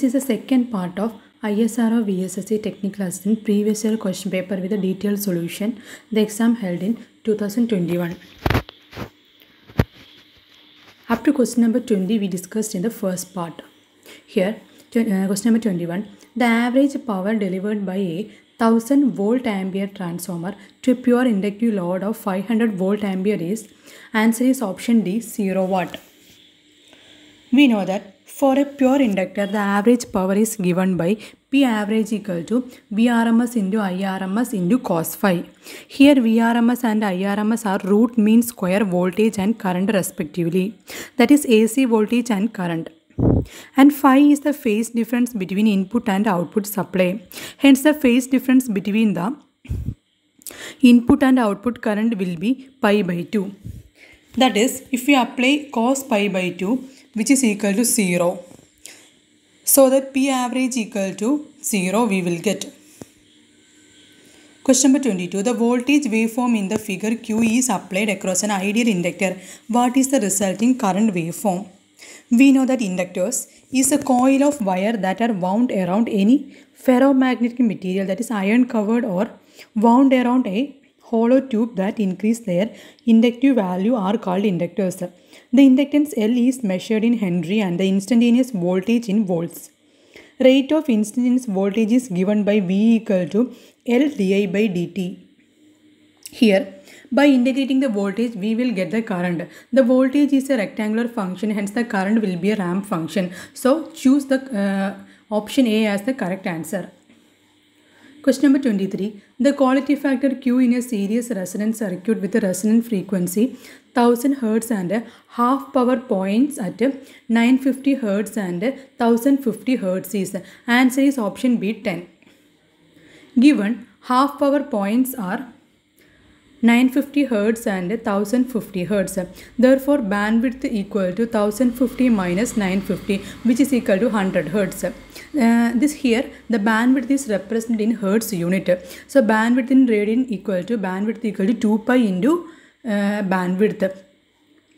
This is the second part of ISRO VSSC technical assistant previous year question paper with a detailed solution. The exam held in 2021. Up to question number 20 we discussed in the first part. Here uh, question number 21 the average power delivered by a 1000 volt ampere transformer to a pure inductive load of 500 volt ampere is answer is option D 0 watt. We know that for a pure inductor, the average power is given by P average equal to Vrms into Irms into cos phi. Here Vrms and Irms are root mean square voltage and current respectively. That is AC voltage and current. And phi is the phase difference between input and output supply. Hence the phase difference between the input and output current will be pi by 2. That is, if we apply cos pi by 2, which is equal to 0, so that P average equal to 0, we will get. Question number 22. The voltage waveform in the figure Q is applied across an ideal inductor. What is the resulting current waveform? We know that inductors is a coil of wire that are wound around any ferromagnetic material that is iron covered or wound around a hollow tube that increase their inductive value are called inductors. The inductance L is measured in Henry and the instantaneous voltage in volts. Rate of instantaneous voltage is given by V equal to L di by dt. Here, by integrating the voltage, we will get the current. The voltage is a rectangular function, hence the current will be a ramp function. So, choose the uh, option A as the correct answer. Question number 23. The quality factor Q in a series resonance circuit with a resonant frequency 1000 Hz and half power points at 950 Hz and 1050 Hz is. Answer is option B 10. Given half power points are 950 Hz and 1050 Hz. Therefore, bandwidth equal to 1050 minus 950 which is equal to 100 Hz. Uh, this here the bandwidth is represented in Hertz unit. So, bandwidth in radian equal to bandwidth equal to 2 pi into uh, bandwidth.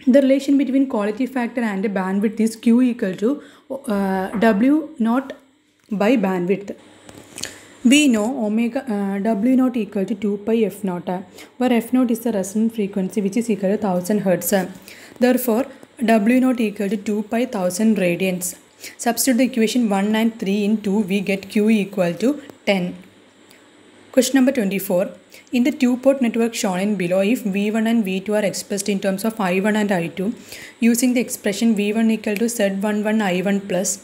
The relation between quality factor and bandwidth is Q equal to uh, W naught by bandwidth. We know omega uh, W naught equal to 2 pi F naught, where F naught is the resonant frequency which is equal to 1000 Hertz. Therefore, W naught equal to 2 pi 1000 radians. Substitute the equation 1 and 3 in 2, we get Q equal to 10. Question number 24. In the two-port network shown in below, if V1 and V2 are expressed in terms of I1 and I2, using the expression V1 equal to Z11 I1 plus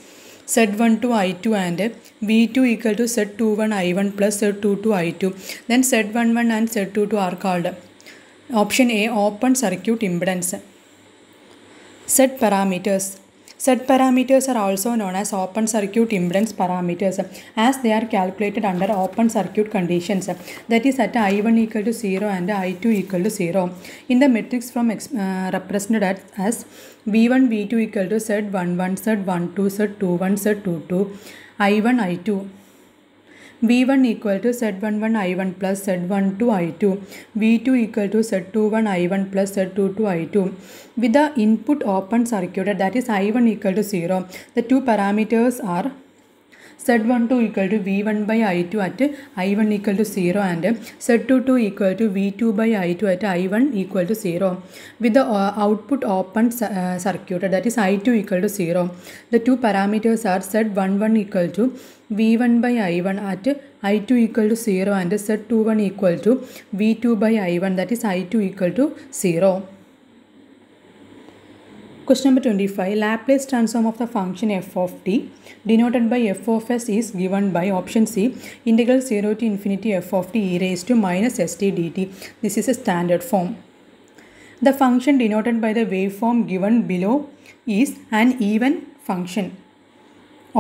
Z12 I2 and V2 equal to Z21 I1 plus Z22 I2, then Z11 and Z22 are called option A open circuit impedance. Z parameters. Z parameters are also known as open circuit impedance parameters as they are calculated under open circuit conditions that is at I1 equal to 0 and I2 equal to 0. In the matrix from uh, represented as, as V1 V2 equal to Z11 Z12 Z21 Z22 I1 I2 V1 equal to Z11 I1 plus Z12 I2, V2 equal to Z21 I1 plus Z22 I2. With the input open circuited that is I1 equal to 0, the two parameters are Z12 equal to V1 by I2 at I1 equal to 0 and Z22 equal to V2 by I2 at I1 equal to 0. With the uh, output open uh, circuited that is I2 equal to 0. The two parameters are Z11 equal to V1 by I1 at I2 equal to 0 and Z21 equal to V2 by I1 that is I2 equal to 0. Question number 25. Laplace transform of the function f of t denoted by f of s is given by option C integral 0 to infinity f of t e raised to minus st dt. This is a standard form. The function denoted by the waveform given below is an even function.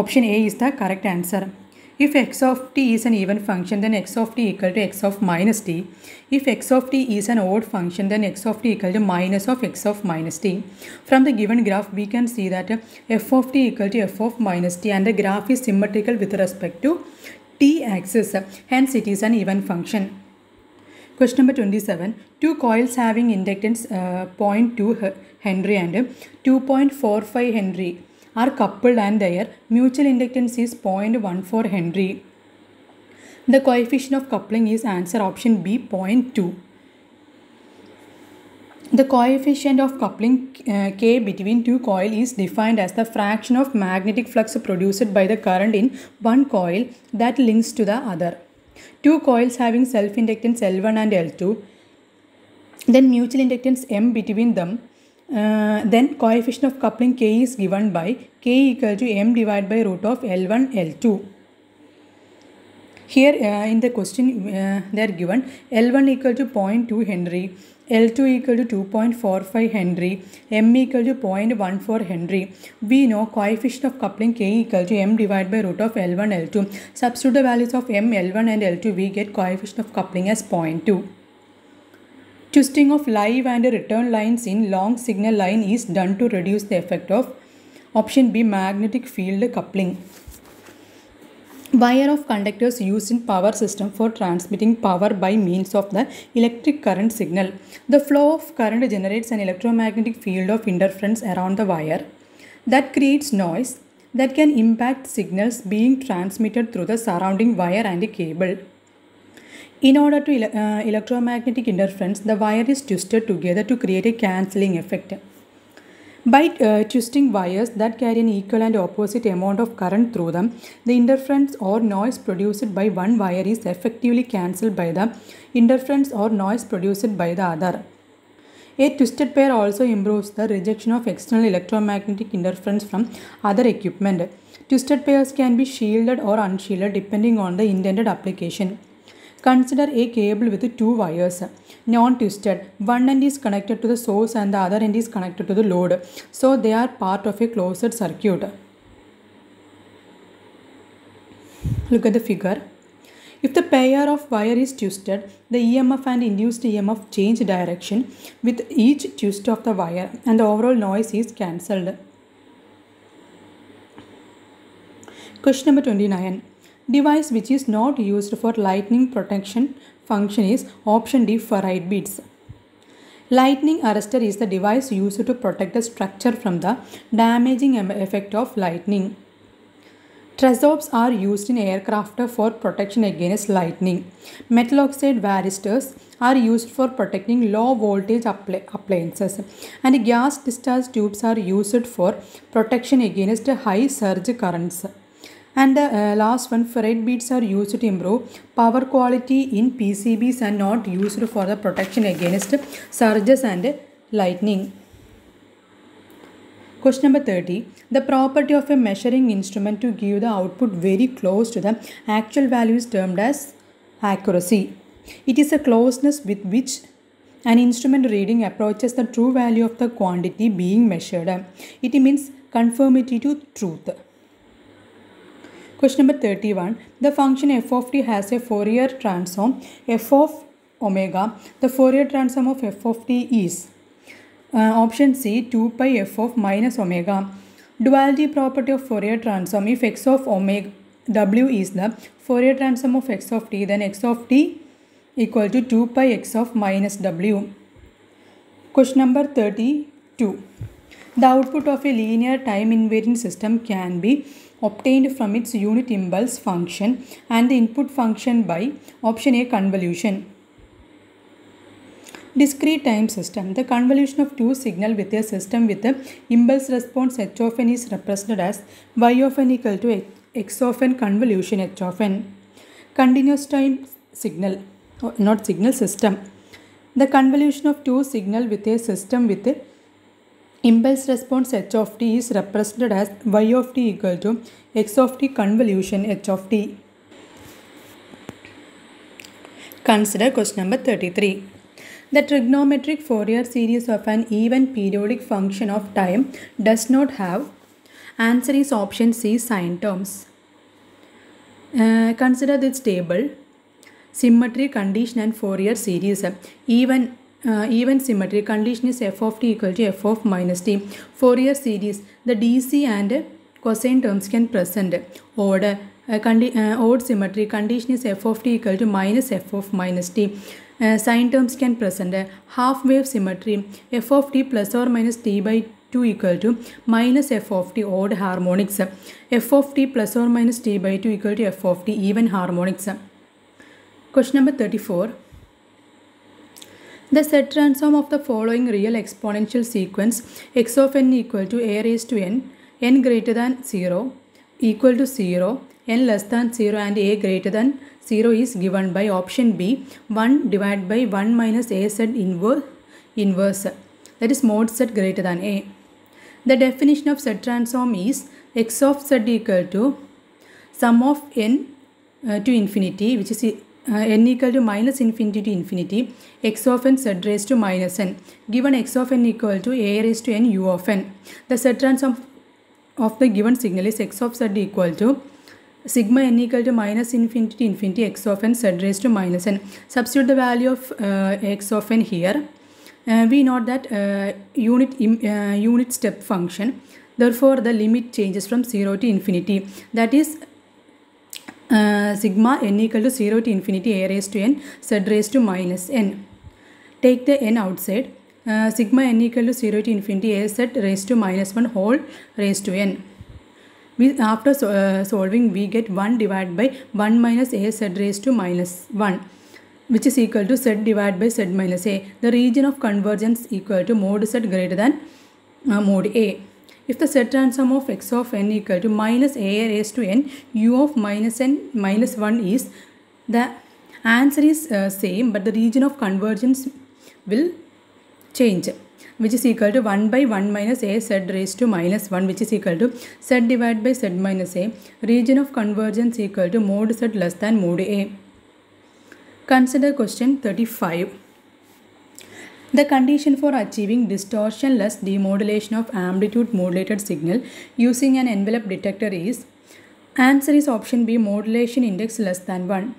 Option A is the correct answer. If x of t is an even function, then x of t equal to x of minus t. If x of t is an odd function, then x of t equal to minus of x of minus t. From the given graph, we can see that f of t equal to f of minus t and the graph is symmetrical with respect to t axis. Hence, it is an even function. Question number 27. Two coils having inductance uh, 0.2 Henry and 2.45 Henry are coupled and their mutual inductance is 0.14 Henry. The coefficient of coupling is answer option B 0.2. The coefficient of coupling uh, K between two coils is defined as the fraction of magnetic flux produced by the current in one coil that links to the other. Two coils having self-inductance L1 and L2, then mutual inductance M between them, uh, then coefficient of coupling K is given by K equal to M divided by root of L1 L2. Here uh, in the question uh, they are given L1 equal to 0.2 Henry, L2 equal to 2.45 Henry, M equal to 0.14 Henry. We know coefficient of coupling K equal to M divided by root of L1 L2. Substitute the values of M, L1 and L2 we get coefficient of coupling as 0.2. Twisting of live and return lines in long signal line is done to reduce the effect of option B magnetic field coupling. Wire of conductors used in power system for transmitting power by means of the electric current signal. The flow of current generates an electromagnetic field of interference around the wire that creates noise that can impact signals being transmitted through the surrounding wire and cable. In order to ele- uh, electromagnetic interference, the wire is twisted together to create a cancelling effect. By uh, twisting wires that carry an equal and opposite amount of current through them, the interference or noise produced by one wire is effectively cancelled by the interference or noise produced by the other. A twisted pair also improves the rejection of external electromagnetic interference from other equipment. Twisted pairs can be shielded or unshielded depending on the intended application. Consider a cable with two wires, non-twisted. One end is connected to the source and the other end is connected to the load. So they are part of a closed circuit. Look at the figure. If the pair of wire is twisted, the EMF and induced EMF change direction with each twist of the wire and the overall noise is cancelled. Question number 29. Device which is not used for lightning protection function is option D ferrite beads. Lightning arrestor is the device used to protect the structure from the damaging effect of lightning. Transzorbs are used in aircraft for protection against lightning. Metal oxide varistors are used for protecting low voltage appliances. And gas discharge tubes are used for protection against high surge currents. And the uh, last one, ferrite beads are used to improve power quality in PCBs and not used for the protection against surges and lightning. Question number 30. The property of a measuring instrument to give the output very close to the actual value is termed as accuracy. It is a closeness with which an instrument reading approaches the true value of the quantity being measured. It means conformity to truth. Question number 31. The function f of t has a Fourier transform f of omega. The Fourier transform of f of t is uh, option C 2 pi f of minus omega. Duality property of Fourier transform if x of omega w is the Fourier transform of x of t then x of t equal to 2 pi x of minus w. Question number 32. The output of a linear time invariant system can be obtained from its unit impulse function and the input function by option A convolution. Discrete time system. The convolution of two signal with a system with a impulse response h of n is represented as y of n equal to x of n convolution h of n. Continuous time signal, oh, not signal system. The convolution of two signal with a system with a impulse response h of t is represented as y of t equal to x of t convolution h of t. Consider question number 33. The trigonometric Fourier series of an even periodic function of time does not have answer is option C sine terms. Uh, consider this table symmetry condition and Fourier series even uh, even symmetry condition is f of t equal to f of minus t Fourier series the dc and cosine terms can present odd uh, uh, odd symmetry condition is f of t equal to minus f of minus t uh, sine terms can present half wave symmetry f of t plus or minus t by 2 equal to minus f of t odd harmonics. f of t plus or minus t by 2 equal to f of t even harmonics. Question number 34. The Z transform of the following real exponential sequence x of n equal to a raised to n, n greater than 0, equal to 0, n less than 0 and a greater than 0 is given by option B 1 divided by 1 minus a z inverse, inverse that is mod z greater than a. The definition of Z transform is x of z equal to sum of n uh, to infinity which is n equal to minus infinity to infinity x of n z raised to minus n given x of n equal to a raised to n u of n. The Z transform of the given signal is x of z equal to sigma n equal to minus infinity to infinity x of n z raised to minus n. Substitute the value of uh, x of n here. Uh, we know that uh, unit uh, unit step function. Therefore, the limit changes from 0 to infinity. That is sigma n equal to 0 to infinity a raised to n z raised to minus n. Take the n outside. Uh, sigma n equal to 0 to infinity a z raised to minus 1 whole raised to n. We, after so, uh, solving we get 1 divided by 1 minus a z raised to minus 1 which is equal to z divided by z minus a. The region of convergence equal to mod z greater than mod a. If the Z transform of x of n equal to minus a raised to n u of minus n minus 1 is the answer is uh, same but the region of convergence will change which is equal to 1 by 1 minus a z raised to minus 1 which is equal to z divided by z minus a region of convergence equal to mod z less than mod a. Consider question 35. The condition for achieving distortionless demodulation of amplitude modulated signal using an envelope detector is answer is option B modulation index less than 1.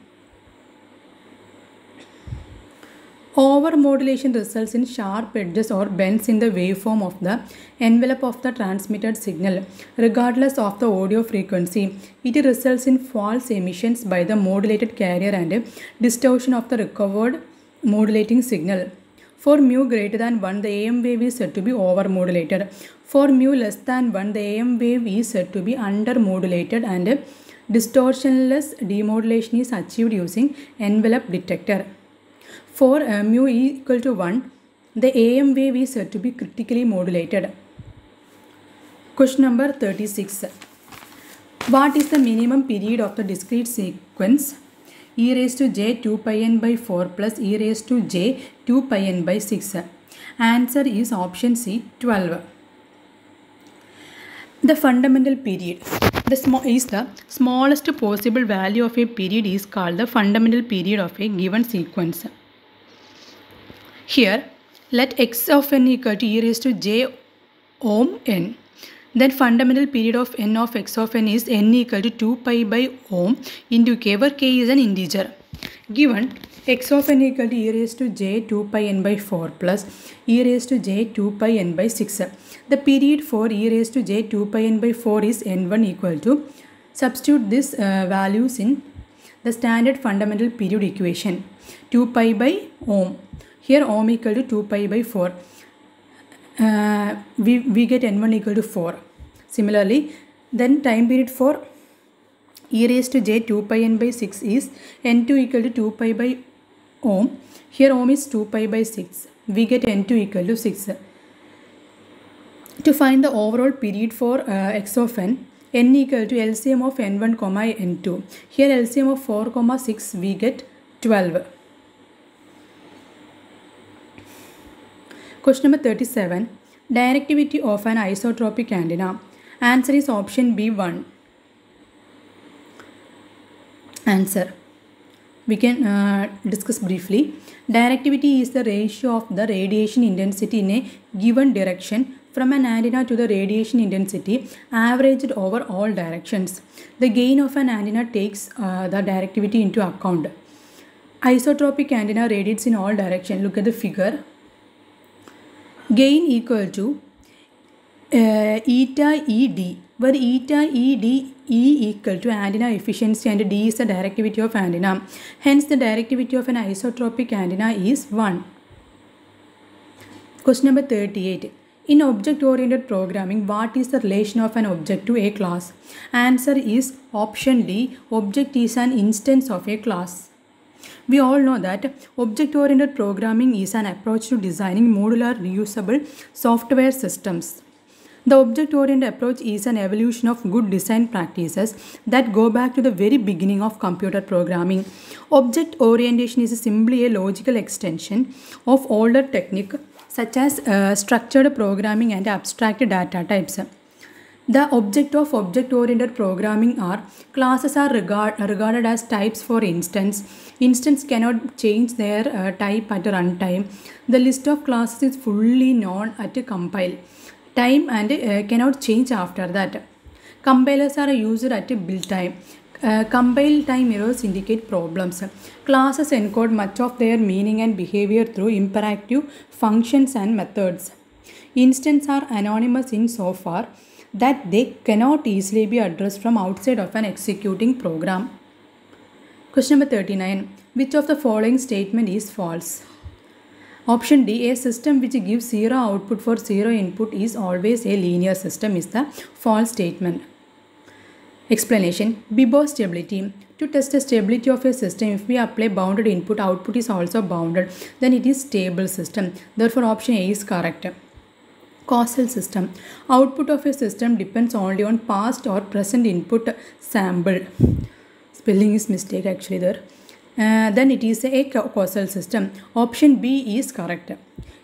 Overmodulation results in sharp edges or bends in the waveform of the envelope of the transmitted signal regardless of the audio frequency. It results in false emissions by the modulated carrier and distortion of the recovered modulating signal. For mu greater than 1, the AM wave is said to be overmodulated. For mu less than 1, the AM wave is said to be undermodulated and distortionless demodulation is achieved using envelope detector. For uh, mu equal to 1, the AM wave is said to be critically modulated. Question number 36. What is the minimum period of the discrete sequence e raised to j 2 pi n by 4 plus e raised to j 2 pi n by 6? Answer is option C 12. The fundamental period the is the smallest possible value of a period is called the fundamental period of a given sequence. Here, let x of n equal to e raised to j ohm n. Then fundamental period of n of x of n is n equal to 2 pi by ohm into k where k is an integer. Given x of n equal to e raised to j 2 pi n by 4 plus e raised to j 2 pi n by 6. The period for e raised to j 2 pi n by 4 is n1 equal to substitute these uh, values in the standard fundamental period equation 2 pi by ohm here ohm equal to 2 pi by 4 uh, we, we get n1 equal to 4 similarly then time period for e raised to j 2 pi n by 6 is n2 equal to 2 pi by ohm. Here ohm is 2 pi by 6 we get n2 equal to 6 to find the overall period for uh, x of n n equal to LCM of n1 comma n2 here LCM of 4 comma 6 we get 12 Question number 37. Directivity of an isotropic antenna. Answer is option B1. Answer. We can uh, discuss briefly. Directivity is the ratio of the radiation intensity in a given direction from an antenna to the radiation intensity averaged over all directions. The gain of an antenna takes uh, the directivity into account. Isotropic antenna radiates in all directions. Look at the figure gain equal to uh, eta ED where eta ED E equal to antenna efficiency and D is the directivity of antenna. Hence the directivity of an isotropic antenna is 1. Question number 38. In object oriented programming, what is the relation of an object to a class? Answer is option D. Object is an instance of a class. We all know that object oriented programming is an approach to designing modular, reusable software systems. The object oriented approach is an evolution of good design practices that go back to the very beginning of computer programming. Object orientation is simply a logical extension of older technique such as uh, structured programming and abstract data types. The object of object-oriented programming are classes are regard, regarded as types for instance. Instance cannot change their uh, type at runtime. The list of classes is fully known at compile time and uh, cannot change after that. Compilers are used at build time. Uh, compile time errors indicate problems. Classes encode much of their meaning and behavior through imperative functions and methods. Instances are anonymous in so far that they cannot easily be addressed from outside of an executing program. Question number 39. Which of the following statement is false? Option D. A system which gives 0 output for 0 input is always a linear system is the false statement. Explanation. BIBO stability. To test the stability of a system, if we apply bounded input, output is also bounded, then it is stable system. Therefore, option A is correct. Causal system. Output of a system depends only on past or present input sample. Spelling is mistake actually there. Uh, then it is a causal system. Option B is correct.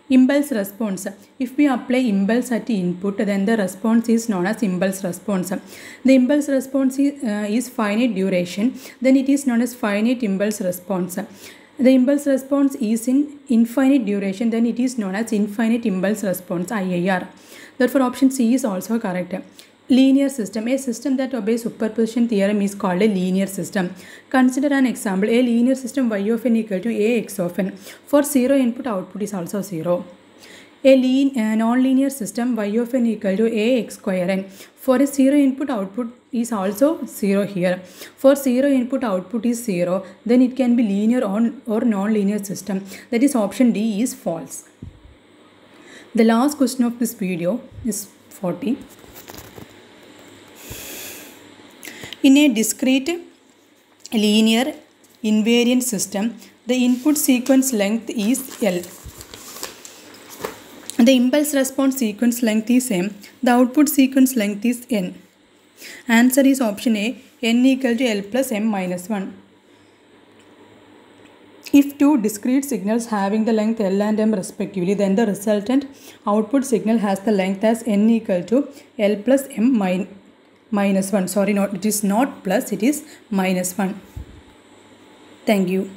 Impulse response. If we apply impulse at input, then the response is known as impulse response. The impulse response is, uh, is finite duration, then it is known as finite impulse response. The impulse response is in infinite duration, then it is known as infinite impulse response IIR. Therefore, option C is also correct. Linear system. A system that obeys superposition theorem is called a linear system. Consider an example. A linear system y of n equal to a x of n. For 0 input, output is also 0. A non-linear system y of n equal to a x square n. For a 0 input, output is also 0 here. For 0 input, output is 0. Then it can be linear or non-linear system. That is option D is false. The last question of this video is 40. In a discrete linear invariant system, the input sequence length is L. The impulse response sequence length is M. The output sequence length is N. Answer is option A, N equal to L plus M minus 1. If two discrete signals having the length L and M respectively, then the resultant output signal has the length as N equal to L plus M min minus 1. Sorry, not it is not plus, it is minus 1. Thank you.